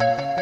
you